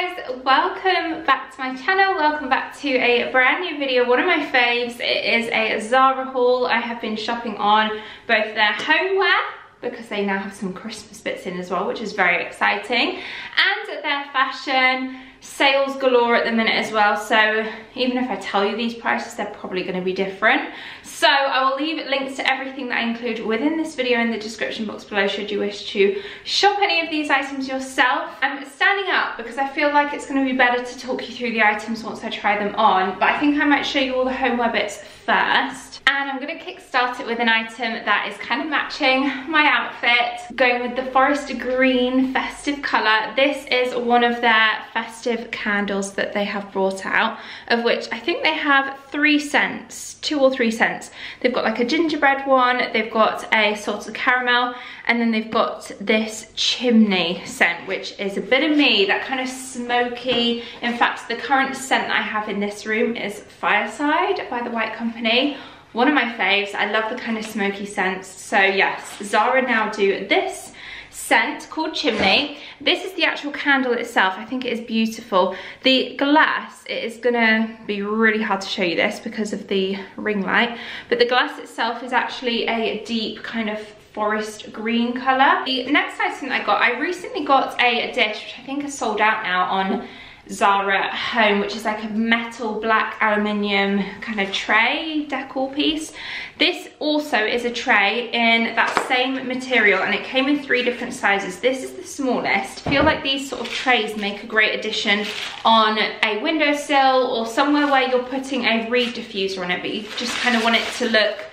guys, welcome back to my channel, welcome back to a brand new video, one of my faves, it is a Zara haul. I have been shopping on both their homeware, because they now have some Christmas bits in as well, which is very exciting, and their fashion, sales galore at the minute as well. So even if I tell you these prices they're probably going to be different so I will leave links to everything that I include within this video in the description box below should you wish to shop any of these items yourself. I'm standing up because I feel like it's going to be better to talk you through the items once I try them on but I think I might show you all the homeware bits first and I'm going to kickstart it with an item that is kind of matching my outfit going with the forest green festive colour. This is one of their festive candles that they have brought out of which I think they have three scents, two or three scents. They've got like a gingerbread one, they've got a sort of caramel and then they've got this chimney scent which is a bit of me, that kind of smoky. In fact the current scent I have in this room is Fireside by the White Company one of my faves. I love the kind of smoky scents. So yes, Zara now do this scent called Chimney. This is the actual candle itself. I think it is beautiful. The glass, it is gonna be really hard to show you this because of the ring light, but the glass itself is actually a deep kind of forest green colour. The next item I got, I recently got a dish, which I think is sold out now on Zara Home, which is like a metal black aluminium kind of tray decor piece. This also is a tray in that same material and it came in three different sizes. This is the smallest. I feel like these sort of trays make a great addition on a windowsill or somewhere where you're putting a reed diffuser on it, but you just kind of want it to look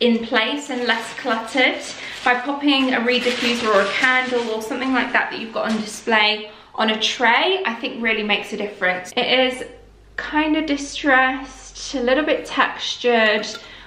in place and less cluttered by popping a reed diffuser or a candle or something like that that you've got on display on a tray, I think really makes a difference. It is kind of distressed, a little bit textured,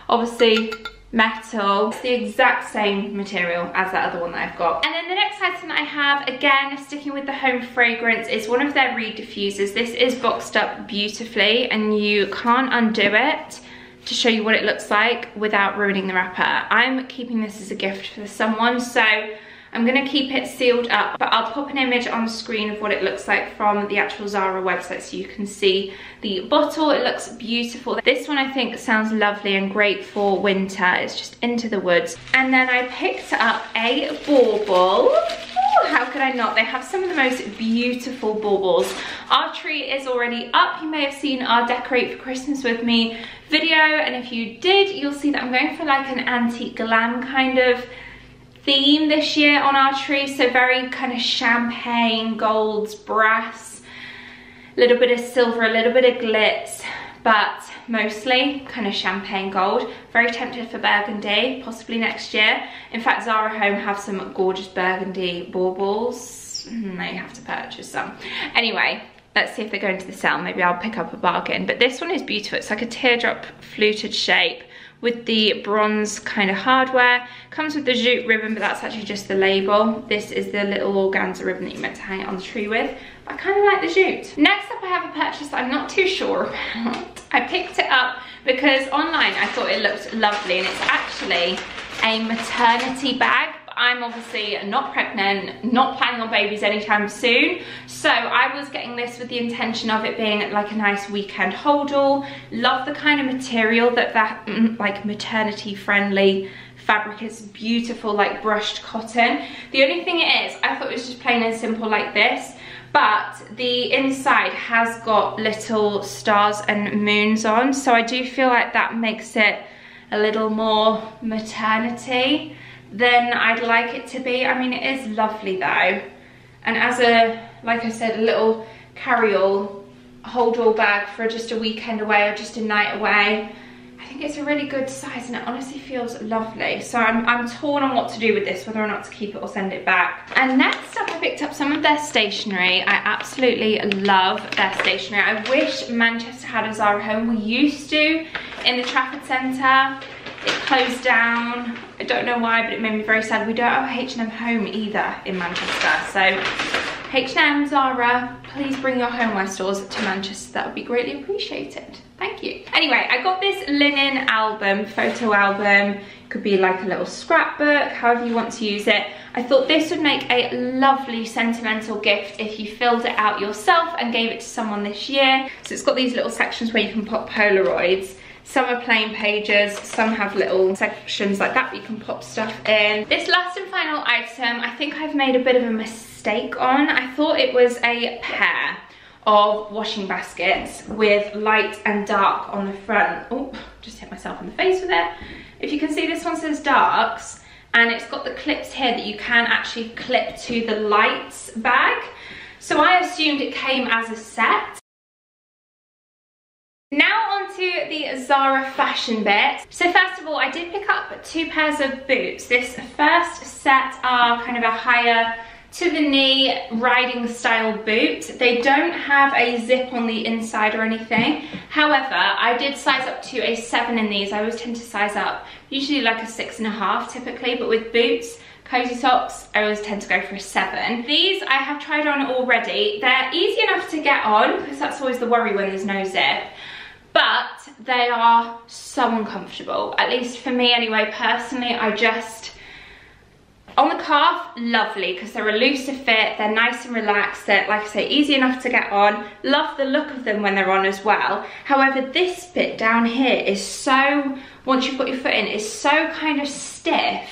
obviously metal. It's the exact same material as that other one that I've got. And then the next item that I have, again, sticking with the home fragrance, is one of their reed diffusers. This is boxed up beautifully and you can't undo it to show you what it looks like without ruining the wrapper. I'm keeping this as a gift for someone, so I'm gonna keep it sealed up, but I'll pop an image on screen of what it looks like from the actual Zara website so you can see the bottle. It looks beautiful. This one I think sounds lovely and great for winter. It's just into the woods. And then I picked up a bauble how could I not? They have some of the most beautiful baubles. Our tree is already up. You may have seen our Decorate for Christmas with me video. And if you did, you'll see that I'm going for like an antique glam kind of theme this year on our tree. So very kind of champagne, golds, brass, a little bit of silver, a little bit of glitz, but mostly kind of champagne gold. Very tempted for burgundy, possibly next year. In fact, Zara Home have some gorgeous burgundy baubles. Mm, May have to purchase some. Anyway, let's see if they go into the sale. Maybe I'll pick up a bargain. But this one is beautiful. It's like a teardrop fluted shape with the bronze kind of hardware. Comes with the jute ribbon, but that's actually just the label. This is the little organza ribbon that you meant to hang it on the tree with. I kind of like the jute. Next up, I have a purchase that I'm not too sure about. I picked it up because online I thought it looked lovely and it's actually a maternity bag I'm obviously not pregnant, not planning on babies anytime soon. So I was getting this with the intention of it being like a nice weekend hold all. Love the kind of material that that mm, like maternity friendly fabric is beautiful like brushed cotton. The only thing it is, I thought it was just plain and simple like this but the inside has got little stars and moons on so I do feel like that makes it a little more maternity than I'd like it to be. I mean, it is lovely though. And as a, like I said, a little carry-all, hold-all bag for just a weekend away or just a night away, I think it's a really good size and it honestly feels lovely. So I'm, I'm torn on what to do with this, whether or not to keep it or send it back. And next up, I picked up some of their stationery. I absolutely love their stationery. I wish Manchester had a Zara home. We used to in the Trafford Centre. It closed down. Don't know why, but it made me very sad. We don't have H&M Home either in Manchester. So H&M, Zara, please bring your homeware stores to Manchester. That would be greatly appreciated. Thank you. Anyway, I got this linen album, photo album. It could be like a little scrapbook, however you want to use it. I thought this would make a lovely sentimental gift if you filled it out yourself and gave it to someone this year. So it's got these little sections where you can pop Polaroids. Some are plain pages, some have little sections like that you can pop stuff in. This last and final item, I think I've made a bit of a mistake on. I thought it was a pair of washing baskets with light and dark on the front. Oh, just hit myself in the face with it. If you can see this one says darks and it's got the clips here that you can actually clip to the lights bag. So I assumed it came as a set. Now on to the Zara fashion bit. So first of all, I did pick up two pairs of boots. This first set are kind of a higher to the knee riding style boot. They don't have a zip on the inside or anything. However, I did size up to a seven in these. I always tend to size up, usually like a six and a half typically, but with boots, cozy socks, I always tend to go for a seven. These I have tried on already. They're easy enough to get on, because that's always the worry when there's no zip but they are so uncomfortable at least for me anyway personally i just on the calf, lovely, because they're a looser fit, they're nice and relaxed, they're, like I say, easy enough to get on. Love the look of them when they're on as well. However, this bit down here is so, once you put your foot in, is so kind of stiff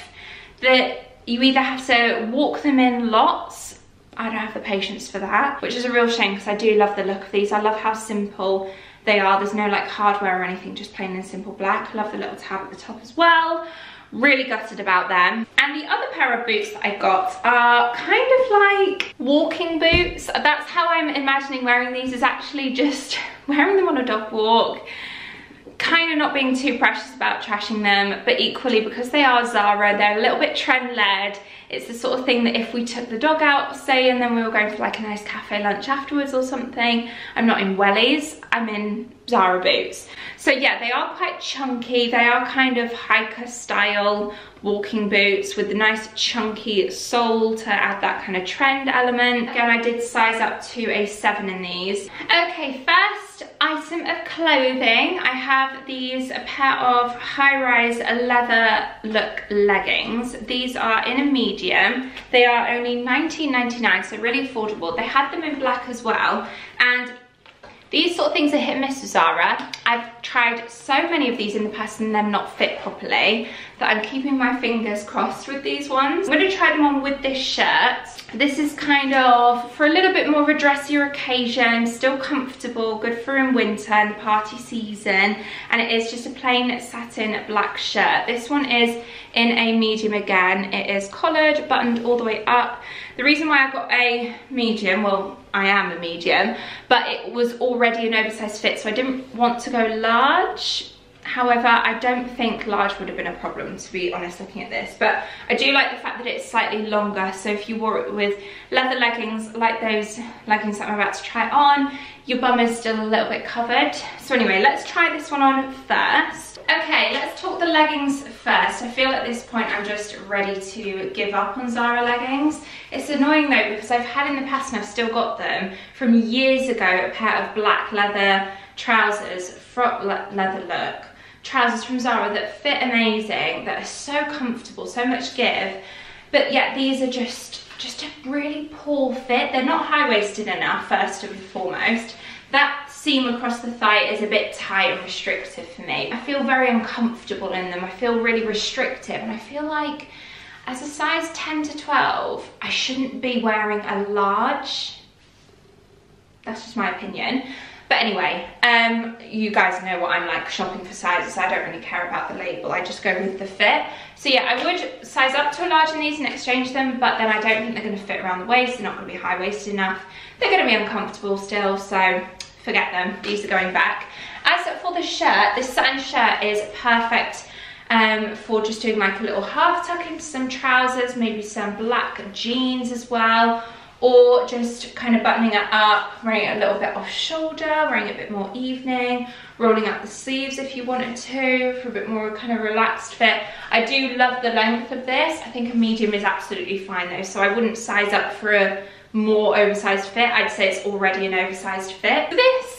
that you either have to walk them in lots, I don't have the patience for that, which is a real shame because I do love the look of these. I love how simple they are. There's no like hardware or anything, just plain and simple black. Love the little tab at the top as well really gutted about them. And the other pair of boots that I got are kind of like walking boots. That's how I'm imagining wearing these is actually just wearing them on a dog walk kind of not being too precious about trashing them but equally because they are Zara they're a little bit trend led it's the sort of thing that if we took the dog out say and then we were going for like a nice cafe lunch afterwards or something I'm not in wellies I'm in Zara boots so yeah, they are quite chunky. They are kind of hiker style walking boots with the nice chunky sole to add that kind of trend element. Again, I did size up to a seven in these. Okay, first item of clothing. I have these a pair of high-rise leather look leggings. These are in a medium. They are only 19.99, so really affordable. They had them in black as well. And these sort of things are hit and miss with Zara. I've tried so many of these in the past and they're not fit properly that I'm keeping my fingers crossed with these ones. I'm going to try them on with this shirt. This is kind of for a little bit more of a dressier occasion, still comfortable, good for in winter and party season. And it is just a plain satin black shirt. This one is in a medium again. It is collared, buttoned all the way up. The reason why I got a medium, well, I am a medium, but it was already an oversized fit, so I didn't want to go large. However, I don't think large would have been a problem, to be honest, looking at this. But I do like the fact that it's slightly longer, so if you wore it with leather leggings, like those leggings that I'm about to try on, your bum is still a little bit covered. So anyway, let's try this one on first. Okay, let's talk the leggings first. I feel at this point I'm just ready to give up on Zara leggings. It's annoying though because I've had in the past and I've still got them from years ago a pair of black leather trousers, front leather look, trousers from Zara that fit amazing, that are so comfortable, so much give, but yet these are just, just a really poor fit. They're not high-waisted enough, first and foremost. That seam across the thigh is a bit tight and restrictive for me. I feel very uncomfortable in them. I feel really restrictive and I feel like as a size 10 to 12, I shouldn't be wearing a large. That's just my opinion. But anyway, um, you guys know what I'm like shopping for sizes. I don't really care about the label. I just go with the fit. So yeah, I would size up to a large in these and exchange them, but then I don't think they're going to fit around the waist. They're not going to be high-waisted enough. They're going to be uncomfortable still, so forget them. These are going back. As for the shirt, this satin shirt is perfect um, for just doing like a little half tuck into some trousers, maybe some black jeans as well, or just kind of buttoning it up, wearing it a little bit off shoulder, wearing it a bit more evening, rolling out the sleeves if you wanted to for a bit more kind of relaxed fit. I do love the length of this. I think a medium is absolutely fine though, so I wouldn't size up for a more oversized fit. I'd say it's already an oversized fit. This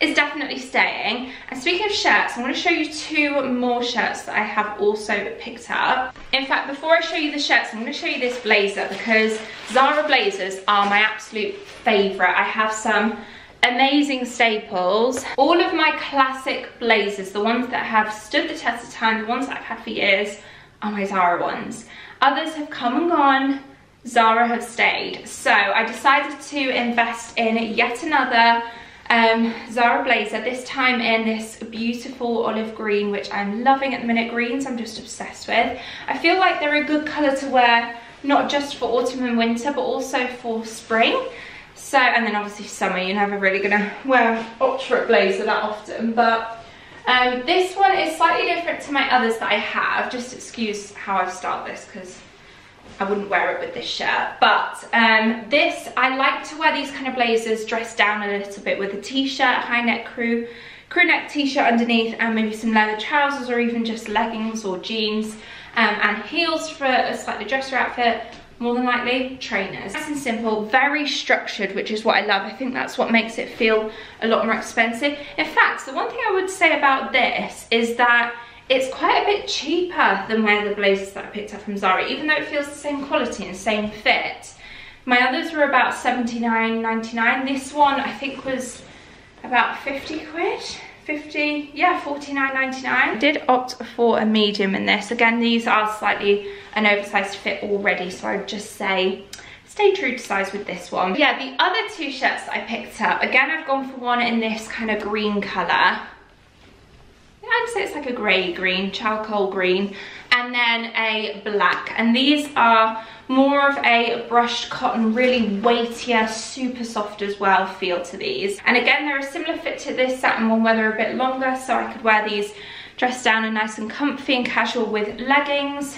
is definitely staying. And speaking of shirts, I'm going to show you two more shirts that I have also picked up. In fact, before I show you the shirts, I'm going to show you this blazer because Zara blazers are my absolute favourite. I have some amazing staples. All of my classic blazers, the ones that have stood the test of time, the ones that I've had for years, are my Zara ones. Others have come and gone, Zara have stayed. So I decided to invest in yet another um, Zara blazer, this time in this beautiful olive green, which I'm loving at the minute. Greens I'm just obsessed with. I feel like they're a good colour to wear, not just for autumn and winter, but also for spring. So, and then obviously summer, you're never really gonna wear ultra blazer that often, but um, this one is slightly different to my others that I have. Just excuse how I start this because I wouldn't wear it with this shirt. But um, this, I like to wear these kind of blazers dressed down a little bit with a t-shirt, high neck crew, crew neck t-shirt underneath and maybe some leather trousers or even just leggings or jeans um, and heels for a slightly dresser outfit more than likely trainers. Nice and simple, very structured, which is what I love. I think that's what makes it feel a lot more expensive. In fact, the one thing I would say about this is that it's quite a bit cheaper than my other blazers that I picked up from Zara, even though it feels the same quality and same fit. My others were about 79.99. This one I think was about 50 quid. 50, yeah, 49.99. I did opt for a medium in this. Again, these are slightly an oversized fit already, so I'd just say stay true to size with this one. Yeah, the other two shirts I picked up, again, I've gone for one in this kind of green color. I'd say it's like a grey green, charcoal green, and then a black. And these are more of a brushed cotton, really weightier, super soft as well feel to these. And again, they're a similar fit to this satin one where they're a bit longer, so I could wear these dressed down and nice and comfy and casual with leggings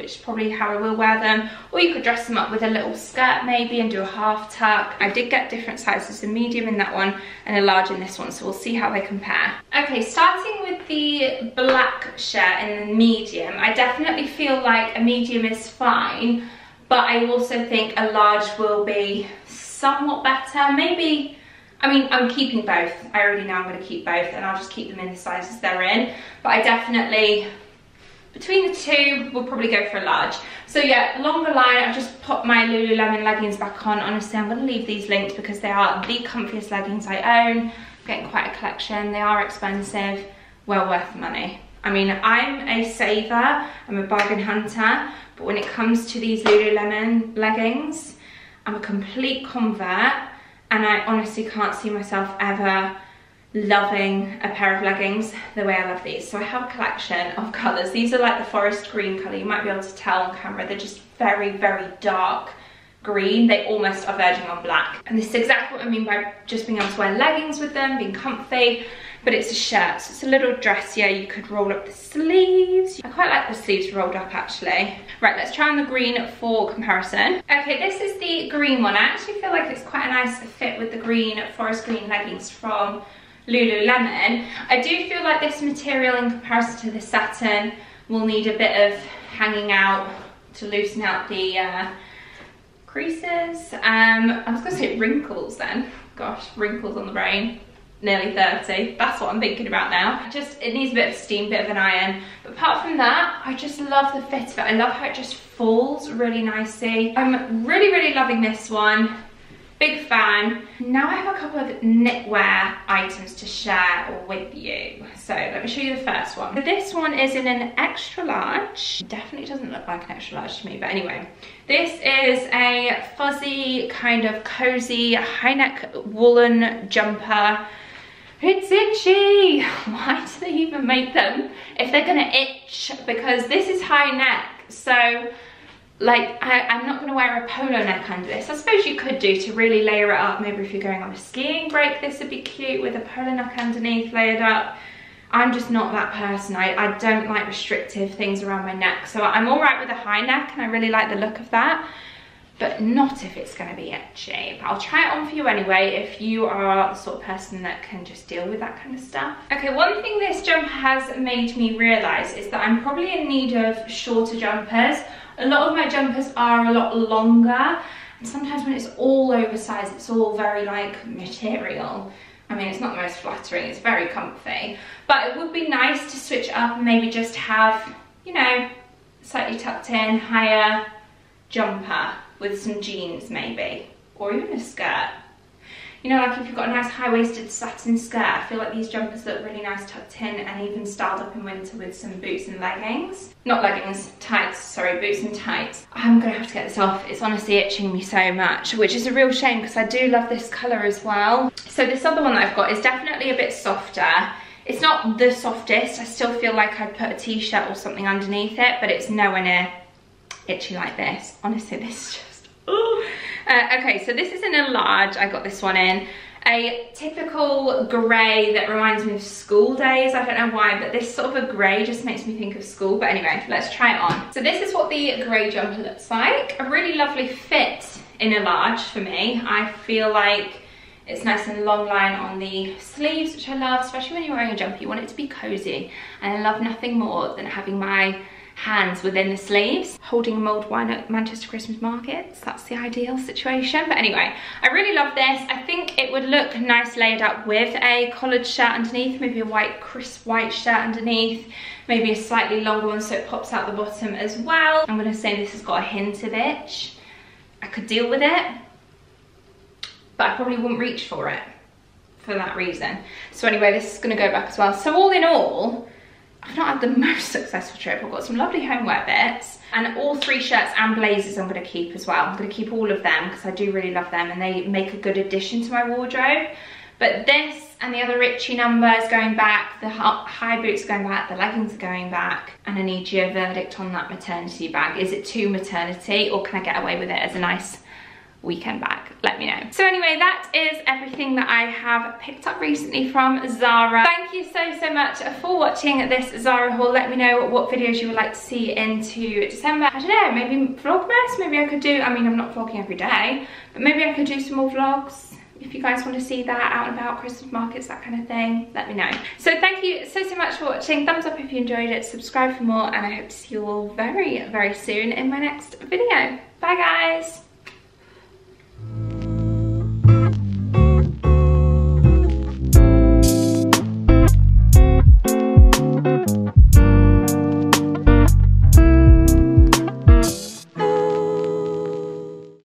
which is probably how I will wear them. Or you could dress them up with a little skirt maybe and do a half tuck. I did get different sizes, a medium in that one and a large in this one, so we'll see how they compare. Okay, starting with the black shirt in the medium, I definitely feel like a medium is fine, but I also think a large will be somewhat better. Maybe I mean, I'm keeping both. I already know I'm going to keep both and I'll just keep them in the sizes they're in. But I definitely between the two, we'll probably go for a large. So yeah, longer line, I've just put my Lululemon leggings back on. Honestly, I'm gonna leave these linked because they are the comfiest leggings I own. I'm getting quite a collection. They are expensive, well worth the money. I mean, I'm a saver, I'm a bargain hunter, but when it comes to these Lululemon leggings, I'm a complete convert and I honestly can't see myself ever loving a pair of leggings the way I love these. So I have a collection of colours. These are like the forest green colour. You might be able to tell on camera. They're just very, very dark green. They almost are verging on black. And this is exactly what I mean by just being able to wear leggings with them, being comfy, but it's a shirt, so it's a little dressier. You could roll up the sleeves. I quite like the sleeves rolled up actually. Right, let's try on the green for comparison. Okay, this is the green one. I actually feel like it's quite a nice fit with the green forest green leggings from Lululemon. I do feel like this material in comparison to the satin will need a bit of hanging out to loosen out the uh, creases. Um, I was gonna say wrinkles then. Gosh, wrinkles on the brain. Nearly 30, that's what I'm thinking about now. Just, it needs a bit of steam, a bit of an iron. But apart from that, I just love the fit of it. I love how it just falls really nicely. I'm really, really loving this one. Big fan. Now I have a couple of knitwear items to share with you. So let me show you the first one. This one is in an extra large. Definitely doesn't look like an extra large to me, but anyway. This is a fuzzy, kind of cozy, high neck woolen jumper. It's itchy. Why do they even make them if they're gonna itch? Because this is high neck, so like I, am not going to wear a polo neck under this. I suppose you could do to really layer it up. Maybe if you're going on a skiing break, this would be cute with a polo neck underneath layered up. I'm just not that person. I, I don't like restrictive things around my neck. So I'm all right with a high neck and I really like the look of that. But not if it's going to be itchy. But I'll try it on for you anyway if you are the sort of person that can just deal with that kind of stuff. Okay, one thing this jumper has made me realise is that I'm probably in need of shorter jumpers a lot of my jumpers are a lot longer And sometimes when it's all oversized, it's all very like material. I mean, it's not the most flattering, it's very comfy. But it would be nice to switch up and maybe just have, you know, slightly tucked in, higher jumper with some jeans maybe, or even a skirt. You know, like if you've got a nice high-waisted satin skirt, I feel like these jumpers look really nice tucked in and even styled up in winter with some boots and leggings. Not leggings, tights, sorry, boots and tights. I'm gonna have to get this off. It's honestly itching me so much, which is a real shame because I do love this color as well. So this other one that I've got is definitely a bit softer. It's not the softest. I still feel like I'd put a t-shirt or something underneath it, but it's nowhere near itchy like this. Honestly, this is just, oh. Uh, okay, so this is in a large. I got this one in. A typical grey that reminds me of school days. I don't know why, but this sort of a grey just makes me think of school. But anyway, let's try it on. So this is what the grey jumper looks like. A really lovely fit in a large for me. I feel like it's nice and long line on the sleeves, which I love, especially when you're wearing a jumper. You want it to be cozy. And I love nothing more than having my hands within the sleeves, holding mulled wine at Manchester Christmas markets. That's the ideal situation. But anyway, I really love this. I think it would look nice laid up with a collared shirt underneath, maybe a white, crisp white shirt underneath, maybe a slightly longer one so it pops out the bottom as well. I'm gonna say this has got a hint of itch. I could deal with it, but I probably wouldn't reach for it for that reason. So anyway, this is gonna go back as well. So all in all, I've not had the most successful trip. I've got some lovely homeware bits and all three shirts and blazers I'm going to keep as well. I'm going to keep all of them because I do really love them and they make a good addition to my wardrobe. But this and the other Richie numbers going back, the high boots going back, the leggings are going back, and I need your verdict on that maternity bag. Is it too maternity or can I get away with it as a nice weekend bag. Let me know. So anyway that is everything that i have picked up recently from zara. Thank you so so much for watching this zara haul. Let me know what videos you would like to see into december. I don't know maybe vlogmas? Maybe i could do i mean i'm not vlogging every day but maybe i could do some more vlogs if you guys want to see that out and about christmas markets that kind of thing. Let me know. So thank you so so much for watching. Thumbs up if you enjoyed it. Subscribe for more and i hope to see you all very very soon in my next video. Bye guys